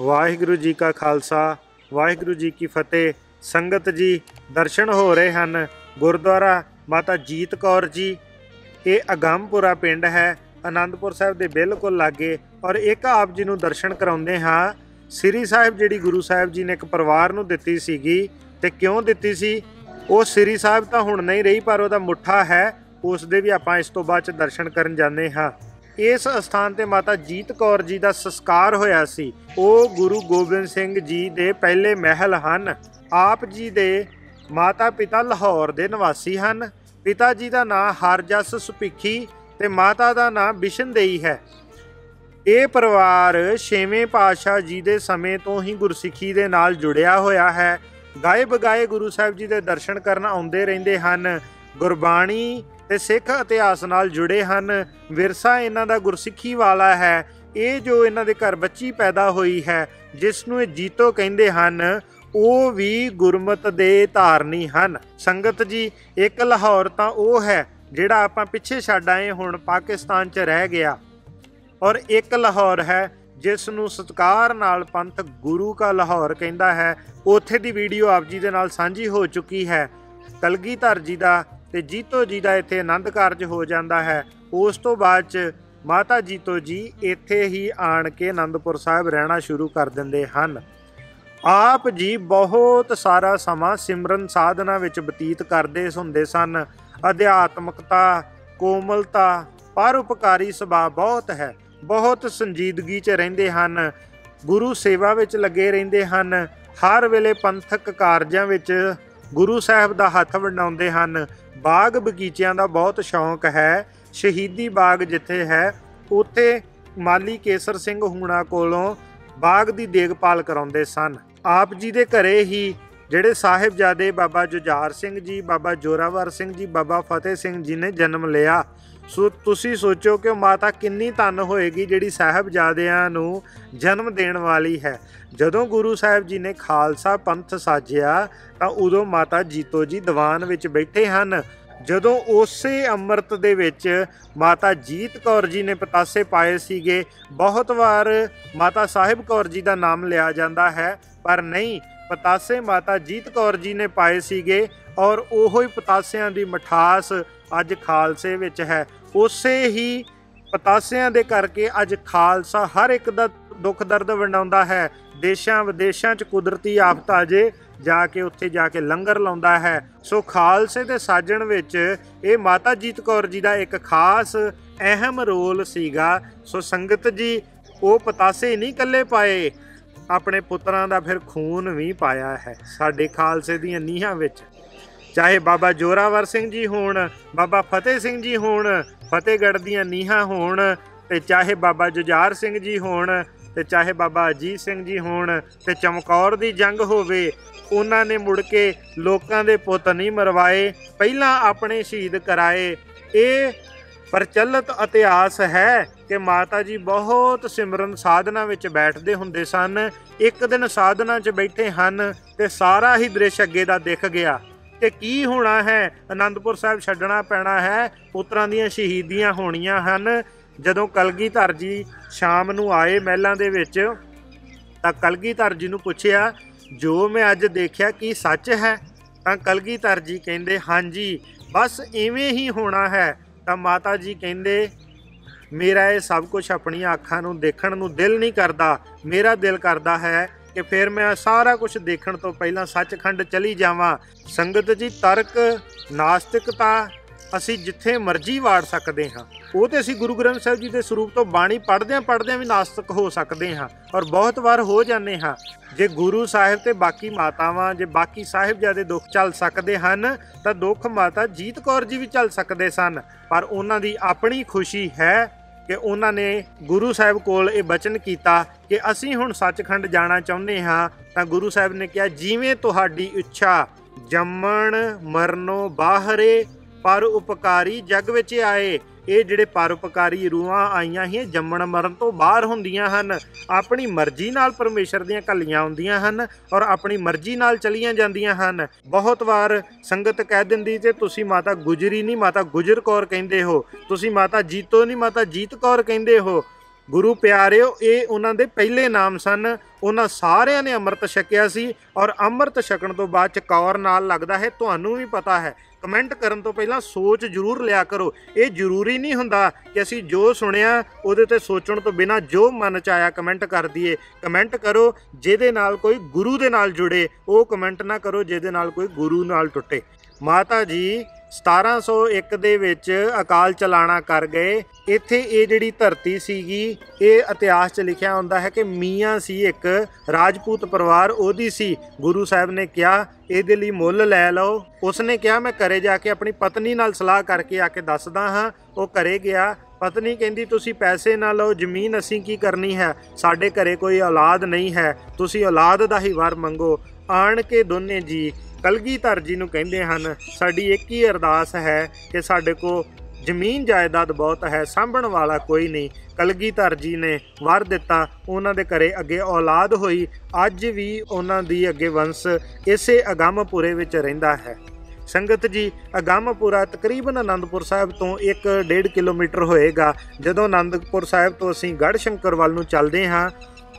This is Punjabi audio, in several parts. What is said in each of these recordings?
ਵਾਹਿਗੁਰੂ ਜੀ ਕਾ ਖਾਲਸਾ, ਵਾਹਿਗੁਰੂ ਜੀ ਕੀ ਫਤਿਹ। ਸੰਗਤ ਜੀ, ਦਰਸ਼ਨ ਹੋ ਰਹੇ ਹਨ। ਗੁਰਦੁਆਰਾ ਮਾਤਾ ਜੀਤ ਕੌਰ ਜੀ। ਇਹ ਅਗੰਮਪੁਰਾ ਪਿੰਡ ਹੈ। ਆਨੰਦਪੁਰ ਸਾਹਿਬ ਦੇ ਬਿਲਕੁਲ ਲਾਗੇ। ਔਰ ਇੱਕ ਆਪ ਜੀ ਨੂੰ ਦਰਸ਼ਨ ਕਰਾਉਂਦੇ ਹਾਂ। ਸ੍ਰੀ ਸਾਹਿਬ ਜਿਹੜੀ ਗੁਰੂ ਸਾਹਿਬ ਜੀ ਨੇ ਇੱਕ ਪਰਿਵਾਰ ਨੂੰ ਦਿੱਤੀ ਸੀਗੀ ਤੇ ਕਿਉਂ ਦਿੱਤੀ ਸੀ? ਉਹ ਸ੍ਰੀ ਸਾਹਿਬ ਤਾਂ ਹੁਣ ਨਹੀਂ ਰਹੀ, ਪਰ ਉਹਦਾ ਮੁੱਠਾ ਹੈ। ਉਸ ਦੇ ਵੀ ਆਪਾਂ ਇਸ ਤੋਂ ਬਾਅਦ ਚ ਦਰਸ਼ਨ ਕਰਨ ਜਾਂਦੇ ਹਾਂ। ਇਸ ਸਥਾਨ ਤੇ ਮਾਤਾ ਜੀਤ ਕੌਰ ਜੀ ਦਾ ਸੰਸਕਾਰ ਹੋਇਆ ਸੀ। ਉਹ ਗੁਰੂ ਗੋਬਿੰਦ ਸਿੰਘ ਜੀ ਦੇ ਪਹਿਲੇ ਮਹਿਲ ਹਨ। ਆਪ ਜੀ ਦੇ ਮਾਤਾ ਪਿਤਾ ਲਾਹੌਰ ਦੇ ਨਿਵਾਸੀ ਹਨ। ਪਿਤਾ ਜੀ ਦਾ ਨਾਂ ਹਰਜਸ ਸੁਪਿੱਖੀ ਤੇ ਮਾਤਾ ਦਾ ਨਾਂ ਬਿਸ਼ਨਦੇਈ ਹੈ। ਇਹ ਪਰਿਵਾਰ ਛੇਵੇਂ ਪਾਤਸ਼ਾਹ ਜੀ ਦੇ ਸਮੇਂ ਤੋਂ ਹੀ ਗੁਰਸਿੱਖੀ ਦੇ ਨਾਲ ਜੁੜਿਆ ਹੋਇਆ ਹੈ। ਗਾਏ ਬਗਾਏ ਗੁਰੂ ਸਾਹਿਬ ਜੀ ਦੇ ਦਰਸ਼ਨ ਕਰਨ ਆਉਂਦੇ ਰਹਿੰਦੇ ਹਨ। ਗੁਰਬਾਣੀ ਤੇ ਸਿੱਖ ਇਤਿਹਾਸ ਨਾਲ ਜੁੜੇ ਹਨ। ਵਿਰਸਾ ਇਹਨਾਂ ਦਾ ਗੁਰਸਿੱਖੀ ਵਾਲਾ ਹੈ। ਇਹ ਜੋ ਇਹਨਾਂ ਦੇ ਘਰ ਬੱਚੀ ਪੈਦਾ ਹੋਈ ਹੈ, ਜਿਸ ਨੂੰ ਇਹ ਜੀਤੋ ਕਹਿੰਦੇ ਹਨ, ਉਹ ਵੀ ਗੁਰਮਤ ਦੇ ਧਾਰਨੀ ਹਨ। ਸੰਗਤ ਜੀ, ਇੱਕ ਲਾਹੌਰ ਤਾਂ ਉਹ ਹੈ, ਜਿਹੜਾ ਆਪਾਂ ਪਿੱਛੇ ਛੱਡ ਆਏ, ਹੁਣ ਪਾਕਿਸਤਾਨ 'ਚ ਰਹਿ ਗਿਆ। ਔਰ ਇੱਕ ਲਾਹੌਰ ਹੈ, ਜਿਸ ਨੂੰ ਸਤਕਾਰ ਨਾਲ ਪੰਥ ਗੁਰੂ ਕਾ ਲਾਹੌਰ ਕਹਿੰਦਾ ਹੈ। ਉੱਥੇ ਦੀ ਵੀਡੀਓ ਆਪ ਜੀ ਦੇ ਨਾਲ ਸਾਂਝੀ ਹੋ ਚੁੱਕੀ ਹੈ। ਕਲਗੀਧਰ ਜੀ ਦਾ ਤੇ ਜੀਤੋ ਜੀ ਦਾ ਇੱਥੇ ਆਨੰਦ ਕਾਰਜ ਹੋ ਜਾਂਦਾ ਹੈ। ਉਸ ਤੋਂ ਬਾਅਦ ਚ ਮਾਤਾ ਜੀਤੋ ਜੀ ਇੱਥੇ ਹੀ ਆਣ ਕੇ ਆਨੰਦਪੁਰ ਸਾਹਿਬ ਰਹਿਣਾ ਸ਼ੁਰੂ ਕਰ ਦਿੰਦੇ ਹਨ। ਆਪ ਜੀ ਬਹੁਤ ਸਾਰਾ ਸਮਾਂ ਸਿਮਰਨ ਸਾਧਨਾ ਵਿੱਚ ਬਤੀਤ ਕਰਦੇ ਹੁੰਦੇ ਸਨ। ਅਧਿਆਤਮਕਤਾ, ਕੋਮਲਤਾ, ਪਰਉਪਕਾਰੀ ਸੁਭਾਅ ਬਹੁਤ ਹੈ। ਬਹੁਤ ਸੰਜੀਦਗੀ 'ਚ ਰਹਿੰਦੇ ਹਨ। ਗੁਰੂ ਸੇਵਾ ਵਿੱਚ ਲੱਗੇ ਰਹਿੰਦੇ ਹਨ। ਹਰ ਵੇਲੇ ਪੰਥਕ ਕਾਰਜਾਂ ਵਿੱਚ ਗੁਰੂ ਸਾਹਿਬ ਦਾ ਹੱਥ ਵੰਡਾਉਂਦੇ ਹਨ। ਬਾਗ ਬਗੀਚਿਆਂ ਦਾ ਬਹੁਤ ਸ਼ੌਂਕ ਹੈ। ਸ਼ਹੀਦੀ ਬਾਗ ਜਿੱਥੇ ਹੈ, ਉੱਥੇ ਮਾਲੀ ਕੇਸਰ ਸਿੰਘ ਹੂਣਾ ਕੋਲੋਂ ਬਾਗ ਦੀ ਦੇਖਭਾਲ ਕਰਾਉਂਦੇ ਸਨ। ਆਪ ਜੀ ਦੇ ਘਰੇ ਹੀ ਜਿਹੜੇ ਸਾਹਿਬਜ਼ਾਦੇ ਬਾਬਾ ਜੁਝਾਰ ਸਿੰਘ ਜੀ, ਬਾਬਾ ਜੋਰਾਵਰ ਸਿੰਘ ਜੀ, ਬਾਬਾ ਫਤਿਹ ਸਿੰਘ ਜੀ ਨੇ ਜਨਮ ਲਿਆ। ਸੋ ਤੁਸੀਂ ਸੋਚੋ ਕਿ ਮਾਤਾ ਕਿੰਨੀ ਧੰਨ ਹੋਏਗੀ ਜਿਹੜੀ ਸਾਹਿਬਜ਼ਾਦਿਆਂ ਨੂੰ ਜਨਮ ਦੇਣ ਵਾਲੀ ਹੈ। ਜਦੋਂ ਗੁਰੂ ਸਾਹਿਬ ਜੀ ਨੇ ਖਾਲਸਾ ਪੰਥ ਸਾਜਿਆ, ਤਾਂ ਉਦੋਂ ਮਾਤਾ ਜੀਤੋ ਜੀ ਦੀਵਾਨ ਵਿੱਚ ਬੈਠੇ ਹਨ। ਜਦੋਂ ਉਸੇ ਅੰਮ੍ਰਿਤ ਦੇ ਵਿੱਚ ਮਾਤਾ ਜੀਤ ਕੌਰ ਜੀ ਨੇ ਪਤਾਸੇ ਪਾਏ ਸੀਗੇ, ਬਹੁਤ ਵਾਰ ਮਾਤਾ ਸਾਹਿਬ ਕੌਰ ਜੀ ਦਾ ਨਾਮ ਲਿਆ ਜਾਂਦਾ ਹੈ, ਪਰ ਨਹੀਂ, ਪਤਾਸੇ ਮਾਤਾ ਜੀਤ ਕੌਰ ਜੀ ਨੇ ਪਾਏ ਸੀਗੇ ਔਰ ਉਹੋ ਹੀ ਪਤਾਸਿਆਂ ਦੀ ਮਠਾਸ ਅੱਜ ਖਾਲਸੇ ਵਿੱਚ ਹੈ। ਉਸੇ ਹੀ ਪਤਾਸਿਆਂ ਦੇ ਕਰਕੇ ਅੱਜ ਖਾਲਸਾ ਹਰ ਇੱਕ ਦਾ ਦੁੱਖ ਦਰਦ ਵੰਡਾਉਂਦਾ ਹੈ। ਦੇਸ਼ਾਂ ਵਿਦੇਸ਼ਾਂ 'ਚ ਕੁਦਰਤੀ ਆਫਤ ਜੇ ਜਾ ਕੇ ਉੱਥੇ ਜਾ ਕੇ ਲੰਗਰ ਲਾਉਂਦਾ ਹੈ। ਸੋ ਖਾਲਸੇ ਦੇ ਸਾਜਣ ਵਿੱਚ ਇਹ ਮਾਤਾ ਜੀਤ ਕੌਰ ਜੀ ਦਾ ਇੱਕ ਖਾਸ ਅਹਿਮ ਰੋਲ ਸੀਗਾ। ਸੋ ਸੰਗਤ ਜੀ, ਉਹ ਪਤਾਸੇ ਨਹੀਂ ਕੱਲੇ ਪਾਏ, ਆਪਣੇ ਪੁੱਤਰਾਂ ਦਾ ਫਿਰ ਖੂਨ ਵੀ ਪਾਇਆ ਹੈ ਸਾਡੇ ਖਾਲਸੇ ਦੀਆਂ ਨੀਹਾਂ ਵਿੱਚ। ਚਾਹੇ ਬਾਬਾ ਜੋਰਾਵਰ ਸਿੰਘ ਜੀ ਹੋਣ, ਬਾਬਾ ਫਤਿਹ ਸਿੰਘ ਜੀ ਹੋਣ, ਫਤਿਹਗੜ੍ਹ ਦੀਆਂ ਨੀਹਾਂ ਹੋਣ, ਤੇ ਚਾਹੇ ਬਾਬਾ ਜੁਝਾਰ ਸਿੰਘ ਜੀ ਹੋਣ, ਤੇ ਚਾਹੇ ਬਾਬਾ ਅਜੀਤ ਸਿੰਘ ਜੀ ਹੋਣ, ਤੇ ਚਮਕੌਰ ਦੀ ਜੰਗ ਹੋਵੇ, ਉਹਨਾਂ ਨੇ ਮੁੜ ਕੇ ਲੋਕਾਂ ਦੇ ਪੁੱਤ ਨਹੀਂ ਮਰਵਾਏ, ਪਹਿਲਾਂ ਆਪਣੇ ਸ਼ਹੀਦ ਕਰਾਏ। ਇਹ ਪ੍ਰਚਲਿਤ ਇਤਿਹਾਸ ਹੈ ਕਿ ਮਾਤਾ ਜੀ ਬਹੁਤ ਸਿਮਰਨ ਸਾਧਨਾ ਵਿੱਚ ਬੈਠਦੇ ਹੁੰਦੇ ਸਨ, ਇੱਕ ਦਿਨ ਸਾਧਨਾ 'ਚ ਬੈਠੇ ਹਨ, ਤੇ ਸਾਰਾ ਹੀ ਦ੍ਰਿਸ਼ ਅੱਗੇ ਦਾ ਦਿਖ ਗਿਆ। ਕਿ ਕੀ ਹੋਣਾ ਹੈ? ਆਨੰਦਪੁਰ ਸਾਹਿਬ ਛੱਡਣਾ ਪੈਣਾ ਹੈ। ਪੁੱਤਰਾਂ ਦੀਆਂ ਸ਼ਹੀਦੀਆਂ ਹੋਣੀਆਂ ਹਨ। ਜਦੋਂ ਕਲਗੀਧਰ ਜੀ ਸ਼ਾਮ ਨੂੰ ਆਏ ਮਹਿਲਾਂ ਦੇ ਵਿੱਚ, ਤਾਂ ਕਲਗੀਧਰ ਜੀ ਨੂੰ ਪੁੱਛਿਆ, ਜੋ ਮੈਂ ਅੱਜ ਦੇਖਿਆ ਕੀ ਸੱਚ ਹੈ? ਤਾਂ ਕਲਗੀਧਰ ਜੀ ਕਹਿੰਦੇ, ਹਾਂਜੀ, ਬਸ ਇਵੇਂ ਹੀ ਹੋਣਾ ਹੈ। ਤਾਂ ਮਾਤਾ ਜੀ ਕਹਿੰਦੇ, ਮੇਰਾ ਇਹ ਸਭ ਕੁਝ ਆਪਣੀਆਂ ਅੱਖਾਂ ਨੂੰ ਦੇਖਣ ਨੂੰ ਦਿਲ ਨਹੀਂ ਕਰਦਾ। ਮੇਰਾ ਦਿਲ ਕਰਦਾ ਹੈ ਕਿ ਫਿਰ ਮੈਂ ਸਾਰਾ ਕੁਝ ਦੇਖਣ ਤੋਂ ਪਹਿਲਾਂ ਸੱਚਖੰਡ ਚਲੀ ਜਾਵਾਂ। ਸੰਗਤ ਜੀ, ਤਰਕ ਨਾਸਤਿਕਤਾ ਅਸੀਂ ਜਿੱਥੇ ਮਰਜ਼ੀ ਵਾੜ ਸਕਦੇ ਹਾਂ। ਉਹ ਤੇ ਅਸੀਂ ਗੁਰੂ ਗ੍ਰੰਥ ਸਾਹਿਬ ਜੀ ਦੇ ਸਰੂਪ ਤੋਂ ਬਾਣੀ ਪੜ੍ਹਦਿਆਂ ਪੜ੍ਹਦਿਆਂ ਵੀ ਨਾਸਤਿਕ ਹੋ ਸਕਦੇ ਹਾਂ ਔਰ ਬਹੁਤ ਵਾਰ ਹੋ ਜਾਂਦੇ ਹਾਂ। ਜੇ ਗੁਰੂ ਸਾਹਿਬ ਤੇ ਬਾਕੀ ਮਾਤਾਵਾਂ, ਜੇ ਬਾਕੀ ਸਾਹਿਬਜ਼ਾਦੇ ਦੁੱਖ ਚੱਲ ਸਕਦੇ ਹਨ, ਤਾਂ ਦੁੱਖ ਮਾਤਾ ਜੀਤ ਕੌਰ ਜੀ ਵੀ ਚੱਲ ਸਕਦੇ ਸਨ। ਪਰ ਉਹਨਾਂ ਦੀ ਆਪਣੀ ਖੁਸ਼ੀ ਹੈ ਕਿ ਉਹਨਾਂ ਨੇ ਗੁਰੂ ਸਾਹਿਬ ਕੋਲ ਇਹ ਬਚਨ ਕੀਤਾ ਕਿ ਅਸੀਂ ਹੁਣ ਸੱਚਖੰਡ ਜਾਣਾ ਚਾਹੁੰਦੇ ਹਾਂ, ਤਾਂ ਗੁਰੂ ਸਾਹਿਬ ਨੇ ਕਿਹਾ, ਜਿਵੇਂ ਤੁਹਾਡੀ ਇੱਛਾ, ਜੰਮਣ, ਮਰਨੋਂ ਬਾਹਰੇ, ਪਰ ਉਪਕਾਰੀ ਜਗ ਵਿੱਚ ਆਏ ਇਹ ਜਿਹੜੇ ਪਰਉਪਕਾਰੀ ਰੂਹਾਂ ਆਈਆਂ ਹੀ ਜੰਮਣ ਮਰਨ ਤੋਂ ਬਾਹਰ ਹੁੰਦੀਆਂ ਹਨ। ਆਪਣੀ ਮਰਜ਼ੀ ਨਾਲ ਪਰਮੇਸ਼ਰ ਦੀਆਂ ਕੱਲੀਆਂ ਹੁੰਦੀਆਂ ਹਨ ਔਰ ਆਪਣੀ ਮਰਜ਼ੀ ਨਾਲ ਚਲੀਆਂ ਜਾਂਦੀਆਂ ਹਨ। ਬਹੁਤ ਵਾਰ ਸੰਗਤ ਕਹਿ ਦਿੰਦੀ ਤੇ ਤੁਸੀਂ ਮਾਤਾ ਗੁਜਰੀ ਨਹੀਂ, ਮਾਤਾ ਗੁਜਰ ਕੌਰ ਕਹਿੰਦੇ ਹੋ। ਤੁਸੀਂ ਮਾਤਾ ਜੀਤੋ ਨਹੀਂ, ਮਾਤਾ ਜੀਤ ਕੌਰ ਕਹਿੰਦੇ ਹੋ। ਗੁਰੂ ਪਿਆਰਿਓ, ਇਹ ਉਹਨਾਂ ਦੇ ਪਹਿਲੇ ਨਾਮ ਸਨ। ਉਹਨਾਂ ਸਾਰਿਆਂ ਨੇ ਅੰਮ੍ਰਿਤ ਛਕਿਆ ਸੀ ਔਰ ਅੰਮ੍ਰਿਤ ਛਕਣ ਤੋਂ ਬਾਅਦ ਚਕੌਰ ਨਾਲ ਲੱਗਦਾ ਹੈ। ਤੁਹਾਨੂੰ ਵੀ ਪਤਾ ਹੈ। ਕਮੈਂਟ ਕਰਨ ਤੋਂ ਪਹਿਲਾਂ ਸੋਚ ਜ਼ਰੂਰ ਲਿਆ ਕਰੋ। ਇਹ ਜ਼ਰੂਰੀ ਨਹੀਂ ਹੁੰਦਾ ਕਿ ਅਸੀਂ ਜੋ ਸੁਣਿਆ, ਉਹਦੇ ਤੇ ਸੋਚਣ ਤੋਂ ਬਿਨਾ ਜੋ ਮਨ ਚ ਆਇਆ ਕਮੈਂਟ ਕਰ ਦਈਏ। ਕਮੈਂਟ ਕਰੋ, ਜਿਹਦੇ ਨਾਲ ਕੋਈ ਗੁਰੂ ਦੇ ਨਾਲ ਜੁੜੇ, ਉਹ ਕਮੈਂਟ ਨਾ ਕਰੋ, ਜਿਹਦੇ ਨਾਲ ਕੋਈ ਗੁਰੂ ਨਾਲ ਟੁੱਟੇ। ਮਾਤਾ ਜੀ 1701 ਦੇ ਵਿੱਚ ਅਕਾਲ ਚਲਾਣਾ ਕਰ ਗਏ। ਇੱਥੇ ਇਹ ਜਿਹੜੀ ਧਰਤੀ ਸੀਗੀ, ਇਹ ਇਤਿਹਾਸ 'ਚ ਲਿਖਿਆ ਹੁੰਦਾ ਹੈ ਕਿ ਮੀਆਂ ਸੀ ਇੱਕ, ਰਾਜਪੂਤ ਪਰਿਵਾਰ ਉਹਦੀ ਸੀ। ਗੁਰੂ ਸਾਹਿਬ ਨੇ ਕਿਹਾ, ਇਹਦੇ ਲਈ ਮੁੱਲ ਲੈ ਲਓ। ਉਸਨੇ ਕਿਹਾ, ਮੈਂ ਘਰੇ ਜਾ ਕੇ ਆਪਣੀ ਪਤਨੀ ਨਾਲ ਸਲਾਹ ਕਰਕੇ ਆ ਕੇ ਦੱਸਦਾ ਹਾਂ। ਉਹ ਘਰੇ ਗਿਆ। ਪਤਨੀ ਕਹਿੰਦੀ, ਤੁਸੀਂ ਪੈਸੇ ਨਾ ਲਓ, ਜ਼ਮੀਨ ਅਸੀਂ ਕੀ ਕਰਨੀ ਹੈ? ਸਾਡੇ ਘਰੇ ਕੋਈ ਔਲਾਦ ਨਹੀਂ ਹੈ। ਤੁਸੀਂ ਔਲਾਦ ਦਾ ਹੀ ਵਰ ਮੰਗੋ। ਆਣ ਕੇ ਦੋਨੇ ਜੀ ਕਲਗੀਧਰ ਜੀ ਨੂੰ ਕਹਿੰਦੇ ਹਨ, ਸਾਡੀ ਇੱਕ ਹੀ ਅਰਦਾਸ ਹੈ ਕਿ ਸਾਡੇ ਕੋ ਜ਼ਮੀਨ ਜਾਇਦਾਦ ਬਹੁਤ ਹੈ, ਸਾਂਭਣ ਵਾਲਾ ਕੋਈ ਨਹੀਂ। ਕਲਗੀਧਰ ਜੀ ਨੇ ਵਰ ਦਿੱਤਾ, ਉਹਨਾਂ ਦੇ ਘਰੇ ਅੱਗੇ ਔਲਾਦ ਹੋਈ, ਅੱਜ ਵੀ ਉਹਨਾਂ ਦੀ ਅੱਗੇ ਵੰਸ਼ ਇਸੇ ਅਗੰਮਪੁਰੇ ਵਿੱਚ ਰਹਿੰਦਾ ਹੈ। ਸੰਗਤ ਜੀ, ਅਗੰਮਪੁਰਾ ਤਕਰੀਬਨ ਆਨੰਦਪੁਰ ਸਾਹਿਬ ਤੋਂ 1.5 ਕਿਲੋਮੀਟਰ ਹੋਏਗਾ। ਜਦੋਂ ਆਨੰਦਪੁਰ ਸਾਹਿਬ ਤੋਂ ਅਸੀਂ ਗੜ੍ਹ ਸ਼ੰਕਰ ਵੱਲ ਨੂੰ ਚੱਲਦੇ ਹਾਂ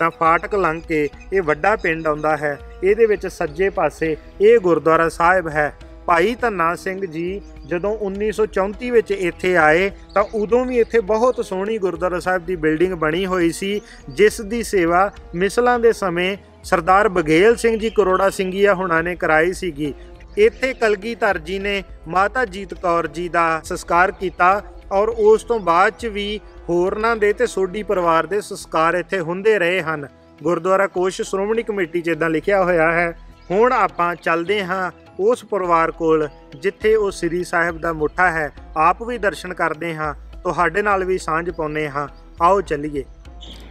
ਤਾਂ ਫਾਟਕ ਲੰਘ ਕੇ ਇਹ ਵੱਡਾ ਪਿੰਡ ਆਉਂਦਾ ਹੈ। ਇਹਦੇ ਵਿੱਚ ਸੱਜੇ ਪਾਸੇ ਇਹ ਗੁਰਦੁਆਰਾ ਸਾਹਿਬ ਹੈ। ਭਾਈ ਧੰਨਾ ਸਿੰਘ ਜੀ ਜਦੋਂ 1934 ਵਿੱਚ ਇੱਥੇ ਆਏ ਤਾਂ ਉਦੋਂ ਵੀ ਇੱਥੇ ਬਹੁਤ ਸੋਹਣੀ ਗੁਰਦੁਆਰਾ ਸਾਹਿਬ ਦੀ ਬਿਲਡਿੰਗ ਬਣੀ ਹੋਈ ਸੀ, ਜਿਸ ਦੀ ਸੇਵਾ ਮਿਸਲਾਂ ਦੇ ਸਮੇਂ ਸਰਦਾਰ ਬਗੇਲ ਸਿੰਘ ਜੀ ਕਰੋੜਾ ਸਿੰਘੀਆ ਹੁਣਾਂ ਨੇ ਕਰਾਈ ਸੀਗੀ। ਇੱਥੇ ਕਲਗੀਧਰ ਜੀ ਨੇ ਮਾਤਾ ਜੀਤ ਕੌਰ ਜੀ ਦਾ ਸੰਸਕਾਰ ਕੀਤਾ ਔਰ ਉਸ ਤੋਂ ਬਾਅਦ ਚ ਵੀ ਹੋਰਨਾਂ ਦੇ ਤੇ ਸੋਢੀ ਪਰਿਵਾਰ ਦੇ ਸੰਸਕਾਰ ਇੱਥੇ ਹੁੰਦੇ ਰਹੇ ਹਨ। ਗੁਰਦੁਆਰਾ ਕੋਸ਼ ਸ਼੍ਰੋਮਣੀ ਕਮੇਟੀ 'ਚ ਇਦਾਂ ਲਿਖਿਆ ਹੋਇਆ ਹੈ, ਹੁਣ ਆਪਾਂ ਚੱਲਦੇ ਹਾਂ ਉਸ ਪਰਿਵਾਰ ਕੋਲ ਜਿੱਥੇ ਉਹ ਸ੍ਰੀ ਸਾਹਿਬ ਦਾ ਮੁੱਠਾ ਹੈ। ਆਪ ਵੀ ਦਰਸ਼ਨ ਕਰਦੇ ਹਾਂ, ਤੁਹਾਡੇ ਨਾਲ ਵੀ ਸਾਂਝ ਪਾਉਨੇ ਹਾਂ। ਆਓ ਚੱਲੀਏ।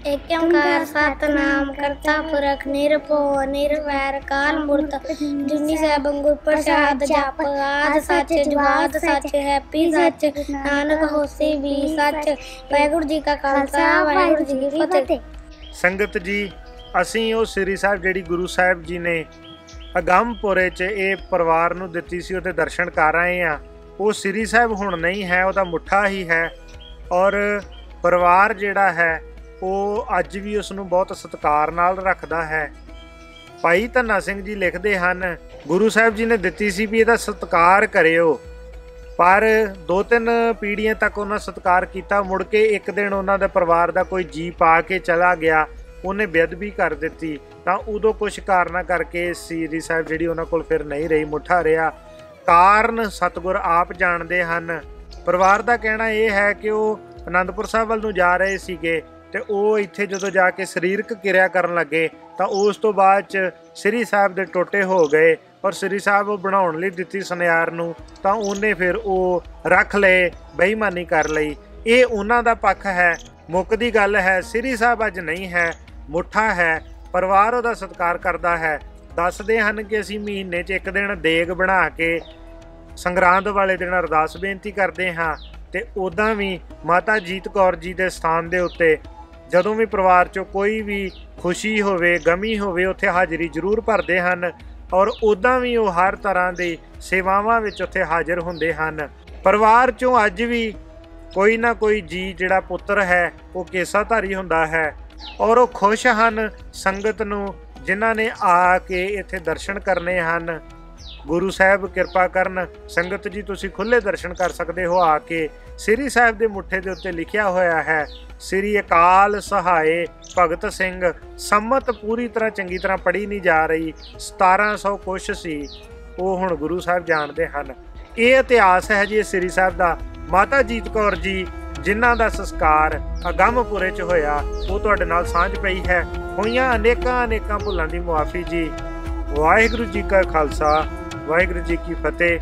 ਏਕ ਓੰਕਾਰ ਸਤਨਾਮ ਕਰਤਾ ਪੁਰਖ ਨਿਰਭਉ ਨਿਰਵੈਰ ਕਾਲ ਮੂਰਤ ਜੁਨੀ ਸਾਹਿਬ ਅੰਗੁਰ ਪ੍ਰਸਾਦ ਜਪ ਆਦ ਸੱਚ ਜੁਗਾਦ ਸੱਚ ਹੈਪੀ ਸੱਚ ਨਾਨਕ ਹੋਸੀ ਵੀ ਸੱਚ। ਵਾਹਿਗੁਰੂ ਜੀ ਕਾ ਖਾਲਸਾ ਵਾਹਿਗੁਰੂ ਜੀ ਕੀ ਫਤਿਹ। ਸੰਗਤ ਜੀ ਅਸੀਂ ਉਹ ਸ੍ਰੀ ਸਾਹਿਬ ਜਿਹੜੀ ਗੁਰੂ ਸਾਹਿਬ ਜੀ ਨੇ ਅਗੰਮਪੁਰੇ 'ਚ ਇਹ ਪਰਿਵਾਰ ਨੂੰ ਦਿੱਤੀ ਸੀ ਉਹਦੇ ਦਰਸ਼ਨ ਕਰ ਆਏ ਆ ਉਹ ਸ੍ਰੀ ਸਾਹਿਬ ਹੁਣ ਨਹੀਂ ਹੈ ਉਹਦਾ ਮੁੱਠਾ ਹੀ ਹੈ। ਔਰ ਪਰਿਵਾਰ ਜਿਹੜਾ ਹੈ ਉਹ ਅੱਜ ਵੀ ਉਸ ਨੂੰ ਬਹੁਤ ਸਤਿਕਾਰ ਨਾਲ ਰੱਖਦਾ ਹੈ। ਭਾਈ ਧੰਨਾ ਸਿੰਘ ਜੀ ਲਿਖਦੇ ਹਨ, ਗੁਰੂ ਸਾਹਿਬ ਜੀ ਨੇ ਦਿੱਤੀ ਸੀ ਵੀ ਇਹਦਾ ਸਤਿਕਾਰ ਕਰਿਓ। ਪਰ ਦੋ ਤਿੰਨ ਪੀੜ੍ਹੀਆਂ ਤੱਕ ਉਹਨਾਂ ਸਤਿਕਾਰ ਕੀਤਾ, ਮੁੜ ਕੇ ਇੱਕ ਦਿਨ ਉਹਨਾਂ ਦਾ ਪਰਿਵਾਰ ਦਾ ਕੋਈ ਜੀ ਪਾ ਕੇ ਚਲਾ ਗਿਆ, ਉਹਨੇ ਬੇਅਦਬੀ ਕਰ ਦਿੱਤੀ। ਤਾਂ ਉਦੋਂ ਕੁਝ ਕਾਰਨਾ ਕਰਕੇ ਸੀਰੀ ਸਾਹਿਬ ਜਿਹੜੀ ਉਹਨਾਂ ਕੋਲ ਫਿਰ ਨਹੀਂ ਰਹੀ, ਮੁੱਠਾ ਰਿਹਾ। ਕਾਰਨ ਸਤਗੁਰ ਆਪ ਜਾਣਦੇ ਹਨ। ਪਰਿਵਾਰ ਦਾ ਕਹਿਣਾ ਇਹ ਹੈ ਕਿ ਉਹ ਅਨੰਦਪੁਰ ਸਾਹਿਬ ਵੱਲ ਨੂੰ ਜਾ ਰਹੇ ਸੀਗੇ। ਤੇ ਉਹ ਇੱਥੇ ਜਦੋਂ ਜਾ ਕੇ ਸਰੀਰਕ ਕਿਰਿਆ ਕਰਨ ਲੱਗੇ, ਤਾਂ ਉਸ ਤੋਂ ਬਾਅਦ ਚ ਸ੍ਰੀ ਸਾਹਿਬ ਦੇ ਟੋਟੇ ਹੋ ਗਏ। ਔਰ ਸ੍ਰੀ ਸਾਹਿਬ ਉਹ ਬਣਾਉਣ ਲਈ ਦਿੱਤੀ ਸੁਨਿਆਰ ਨੂੰ, ਤਾਂ ਉਹਨੇ ਫਿਰ ਉਹ ਰੱਖ ਲਏ, ਬੇਈਮਾਨੀ ਕਰ ਲਈ। ਇਹ ਉਹਨਾਂ ਦਾ ਪੱਖ ਹੈ। ਮੁੱਕ ਦੀ ਗੱਲ ਹੈ, ਸ੍ਰੀ ਸਾਹਿਬ ਅੱਜ ਨਹੀਂ ਹੈ, ਮੁੱਠਾ ਹੈ, ਪਰਿਵਾਰ ਉਹਦਾ ਸਤਿਕਾਰ ਕਰਦਾ ਹੈ। ਦੱਸਦੇ ਹਨ ਕਿ ਅਸੀਂ ਮਹੀਨੇ 'ਚ ਇੱਕ ਦਿਨ ਦੇਗ ਬਣਾ ਕੇ ਸੰਗਰਾਂਦ ਵਾਲੇ ਦਿਨ ਅਰਦਾਸ ਬੇਨਤੀ ਕਰਦੇ ਹਾਂ, ਤੇ ਉਦਾਂ ਵੀ ਮਾਤਾ ਜੀਤ ਕੌਰ ਜੀ ਦੇ ਸਥਾਨ ਦੇ ਉੱਤੇ ਜਦੋਂ ਵੀ ਪਰਿਵਾਰ 'ਚੋਂ ਕੋਈ ਵੀ ਖੁਸ਼ੀ ਹੋਵੇ, ਗਮੀ ਹੋਵੇ, ਉੱਥੇ ਹਾਜ਼ਰੀ ਜ਼ਰੂਰ ਭਰਦੇ ਹਨ ਔਰ ਉਦਾਂ ਵੀ ਉਹ ਹਰ ਤਰ੍ਹਾਂ ਦੇ ਸੇਵਾਵਾਂ ਵਿੱਚ ਉੱਥੇ ਹਾਜ਼ਰ ਹੁੰਦੇ ਹਨ। ਪਰਿਵਾਰ 'ਚੋਂ ਅੱਜ ਵੀ ਕੋਈ ਨਾ ਕੋਈ ਜੀ ਜਿਹੜਾ ਪੁੱਤਰ ਹੈ, ਉਹ ਕੇਸਾਧਾਰੀ ਹੁੰਦਾ ਹੈ ਔਰ ਉਹ ਖੁਸ਼ ਹਨ ਸੰਗਤ ਨੂੰ, ਜਿਨ੍ਹਾਂ ਨੇ ਆ ਕੇ ਇੱਥੇ ਦਰਸ਼ਨ ਕਰਨੇ ਹਨ। ਗੁਰੂ ਸਾਹਿਬ ਕਿਰਪਾ ਕਰਨ, ਸੰਗਤ ਜੀ ਤੁਸੀਂ ਖੁੱਲੇ ਦਰਸ਼ਨ ਕਰ ਸਕਦੇ ਹੋ ਆ ਕੇ। ਸ੍ਰੀ ਸਾਹਿਬ ਦੇ ਮੁੱਠੇ ਦੇ ਉੱਤੇ ਲਿਖਿਆ ਹੋਇਆ ਹੈ ਸ੍ਰੀ ਅਕਾਲ ਸਹਾਏ ਭਗਤ ਸਿੰਘ। ਸੰਮਤ ਪੂਰੀ ਤਰ੍ਹਾਂ ਚੰਗੀ ਤਰ੍ਹਾਂ ਪੜੀ ਨਹੀਂ ਜਾ ਰਹੀ। 1700 ਕੁਛ ਸੀ, ਉਹ ਹੁਣ ਗੁਰੂ ਸਾਹਿਬ ਜਾਣਦੇ ਹਨ। ਇਹ ਇਤਿਹਾਸ ਹੈ ਜੀ ਸ੍ਰੀ ਸਾਹਿਬ ਦਾ। ਮਾਤਾ ਜੀਤ ਕੌਰ ਜੀ, ਜਿਨ੍ਹਾਂ ਦਾ ਸੰਸਕਾਰ ਅਗੰਮਪੁਰੇ 'ਚ ਹੋਇਆ, ਉਹ ਤੁਹਾਡੇ ਨਾਲ ਸਾਂਝ ਪਈ ਹੈ। ਹੋਈਆਂ ਅਨੇਕਾਂ ਅਨੇਕਾਂ ਭੁੱਲਾਂ ਦੀ ਮੁਆਫੀ ਜੀ। ਵਾਹਿਗੁਰੂ ਜੀ ਕਾ ਖਾਲਸਾ, ਵਾਹਿਗੁਰੂ ਜੀ ਕੀ ਫਤਿਹ।